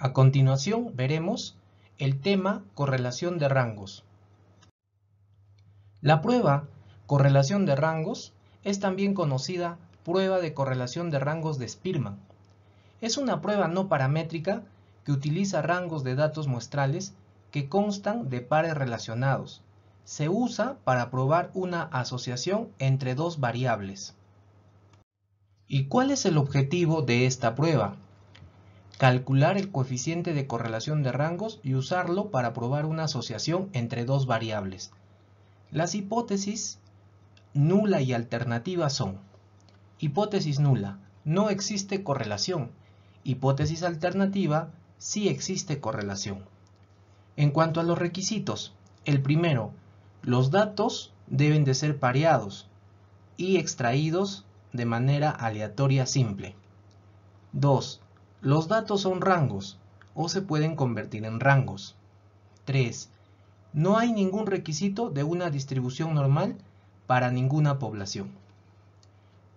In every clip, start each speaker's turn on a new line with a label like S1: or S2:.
S1: A continuación veremos el tema correlación de rangos. La prueba correlación de rangos es también conocida prueba de correlación de rangos de Spearman. Es una prueba no paramétrica que utiliza rangos de datos muestrales que constan de pares relacionados. Se usa para probar una asociación entre dos variables. ¿Y cuál es el objetivo de esta prueba? Calcular el coeficiente de correlación de rangos y usarlo para probar una asociación entre dos variables. Las hipótesis nula y alternativa son hipótesis nula, no existe correlación, hipótesis alternativa, sí existe correlación. En cuanto a los requisitos, el primero, los datos deben de ser pareados y extraídos de manera aleatoria simple. 2. Los datos son rangos o se pueden convertir en rangos. 3. No hay ningún requisito de una distribución normal para ninguna población.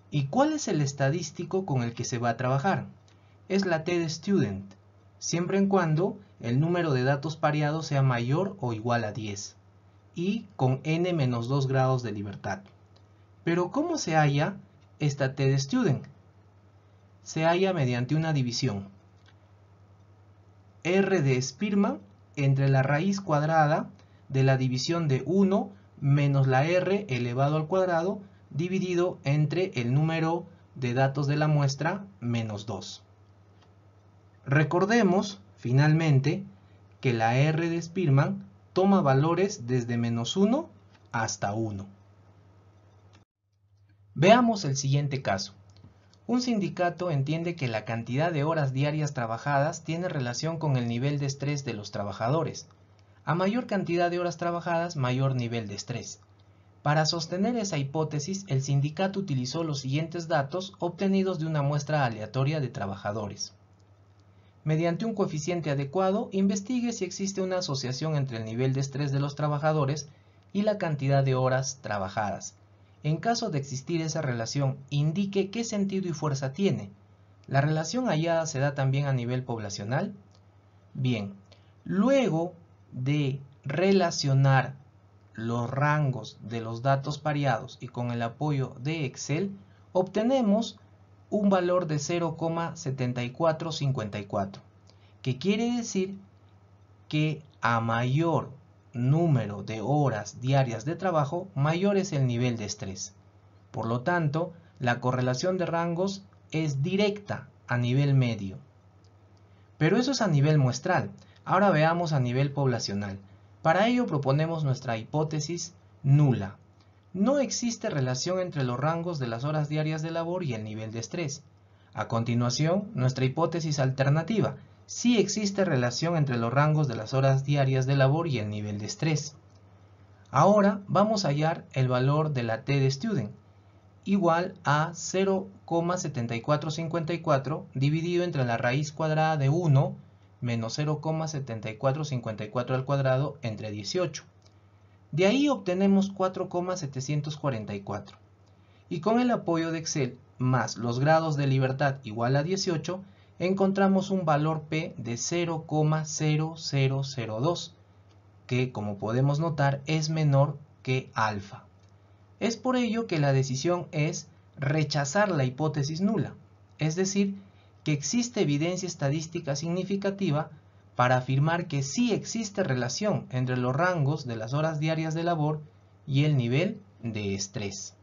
S1: ¿Y cuál es el estadístico con el que se va a trabajar? Es la T de student, siempre en cuando el número de datos pareados sea mayor o igual a 10 y con n-2 grados de libertad. Pero ¿cómo se halla esta T de student? Se halla mediante una división. R de Spearman entre la raíz cuadrada de la división de 1 menos la R elevado al cuadrado dividido entre el número de datos de la muestra menos 2. Recordemos, finalmente, que la R de Spearman toma valores desde menos 1 hasta 1. Veamos el siguiente caso. Un sindicato entiende que la cantidad de horas diarias trabajadas tiene relación con el nivel de estrés de los trabajadores. A mayor cantidad de horas trabajadas, mayor nivel de estrés. Para sostener esa hipótesis, el sindicato utilizó los siguientes datos obtenidos de una muestra aleatoria de trabajadores. Mediante un coeficiente adecuado, investigue si existe una asociación entre el nivel de estrés de los trabajadores y la cantidad de horas trabajadas. En caso de existir esa relación, indique qué sentido y fuerza tiene. ¿La relación hallada se da también a nivel poblacional? Bien, luego de relacionar los rangos de los datos pareados y con el apoyo de Excel, obtenemos un valor de 0,7454, que quiere decir que a mayor número de horas diarias de trabajo, mayor es el nivel de estrés. Por lo tanto, la correlación de rangos es directa a nivel medio. Pero eso es a nivel muestral. Ahora veamos a nivel poblacional. Para ello proponemos nuestra hipótesis nula. No existe relación entre los rangos de las horas diarias de labor y el nivel de estrés. A continuación, nuestra hipótesis alternativa sí existe relación entre los rangos de las horas diarias de labor y el nivel de estrés. Ahora vamos a hallar el valor de la T de student, igual a 0,7454 dividido entre la raíz cuadrada de 1 menos 0,7454 al cuadrado entre 18. De ahí obtenemos 4,744. Y con el apoyo de Excel más los grados de libertad igual a 18, encontramos un valor P de 0,0002, que como podemos notar es menor que alfa. Es por ello que la decisión es rechazar la hipótesis nula, es decir, que existe evidencia estadística significativa para afirmar que sí existe relación entre los rangos de las horas diarias de labor y el nivel de estrés.